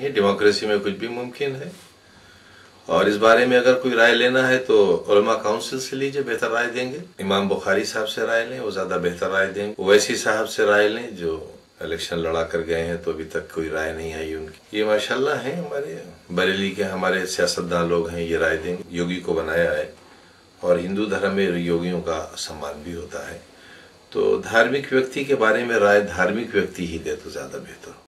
ये डेमोक्रेसी में कुछ भी मुमकिन है। और इस बारे में अगर कोई राय लेना है तो उलमा काउंसिल से लीजिए, बेहतर राय देंगे। इमाम बुखारी साहब से राय लें, वो ज़्यादा बेहतर राय देंगे। वैसी साहब से राय लें जो इलेक्शन लड़ा कर गए हैं तो अभी तक कोई राय नहीं आई उनकी। ये माशाल्लाह है हमारे, बरेली के हमारे सियासतदान लोग हैं, ये राय देंगे। योगी को बनाया है, और हिंदू धर्म में योगियों का सम्मान भी होता है। तो धार्मिक व्यक्ति के बारे में राय धार्मिक व्यक्ति ही दे तो ज़्यादा बेहतर।